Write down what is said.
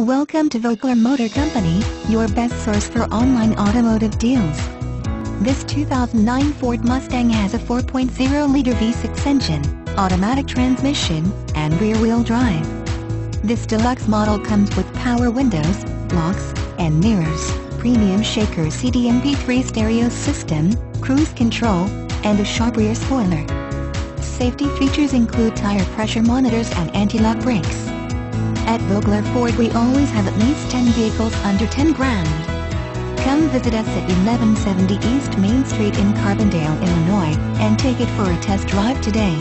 Welcome to Vogler Motor Company, your best source for online automotive deals. This 2009 Ford Mustang has a 4.0-liter V6 engine, automatic transmission, and rear-wheel drive. This deluxe model comes with power windows, locks, and mirrors, premium shaker CD MP3 stereo system, cruise control, and a sharp rear spoiler. Safety features include tire pressure monitors and anti-lock brakes. At Vogler Ford we always have at least 10 vehicles under 10 grand. Come visit us at 1170 East Main Street in Carbondale, Illinois, and take it for a test drive today.